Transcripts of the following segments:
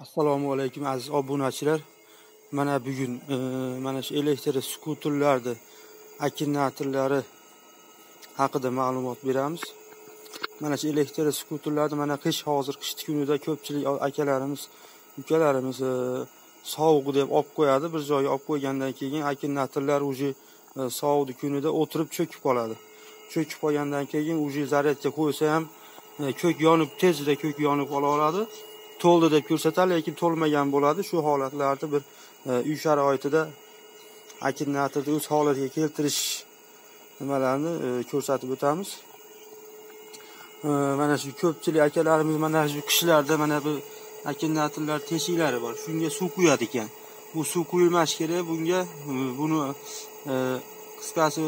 assalomu alaykum aziz obunachilar. Mana bugun e, mana shu elektr skuterlarni akkumulyatorlari haqida ma'lumot beramiz. Mana shu elektr skuterlarni mana qish hozir qishni kunida ko'pchilik akalarimiz ukalarimiz e, sovuq deb olib qo'yadi. Bir joyga olib qo'ygandan keyin akkumulyatorlar уже e, sovuqni kunida o'tirib cho'kib qoladi. Cho'kib qolgandan keyin уже zaryadga qo'ysa ham e, ko'k yonib tezda ko'k yonib qolaveradi to'ldi deb ko'rsatadi lekin to'lmagan bo'ladi. Shu holatlarda bir e, uy sharoitida akkumulyatorni o'z holatiga keltirish nimalarni e, ko'rsatib o'tamiz. E, mana shu ko'pchilik akalarimiz mana shu qishlarda mana bu akkumulyatorlar teshiklari bor. Shunga suv quyadi ekan. Bu suv quyilmasi kerak bunga buni qisqasi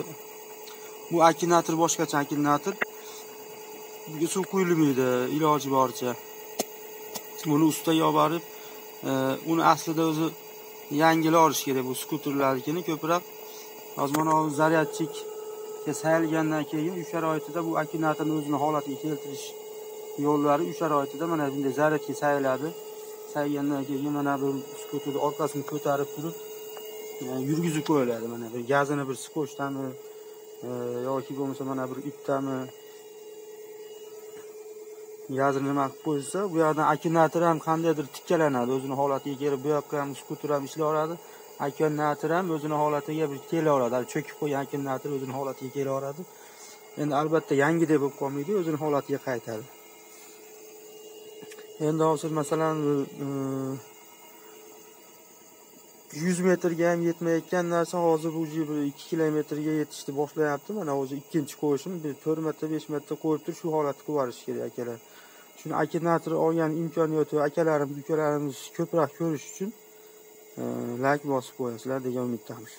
bu akkumulyator boshqacha akkumulyator bunga suv quyilmaydi iloji boricha. Buni ustaga olib borib e, uni aslida o'zi yangilab olish kerak bu skuterlarnikini. Ko'proq hozir mana zaryadchikka sayilgandan keyin uy sharoitida bu akkumulyatorni o'zini holatiga keltirish yo'llari uy sharoitida mana bunday zaryadga sayiladi. Sayilgandan keyin mana bu skuterni orqasini ko'tarib turib e, yurgizib qo'yiladi. Mana bir gazini bir skochdami e, yoki bo'lmasa mana bir ipdami yazini nima qilib qo'ysa bu yoqdan akkumulyator ham qandaydir tikkalanadi. O'zini holatiga kelib bu yoqqa ham skuter ham ishlayveradi akkumulyator ham o'zini holatiga bir kelaveradi cho'kib qolgan akkumulyator o'zini holatiga kelaveradi endi albatta yangidek bo'lib qolmaydi o'zini holatiga qaytadi. Endi hozir masalan e, yuz metrga ham yetmayotgan narsa hozir уже bir ikki kilometrga yetishni boshlayapti mana hozir ikkinchi qo'yishim bir to'rt marta besh marta qo'yib turib shu holatni qilib yuborish kerak akalar. Shuni akinator olgan imkoniyati akalarimiz ukalarimiz ko'proq ko'rish uchun e, layk bosib qo'yasizlar degan umiddamiz.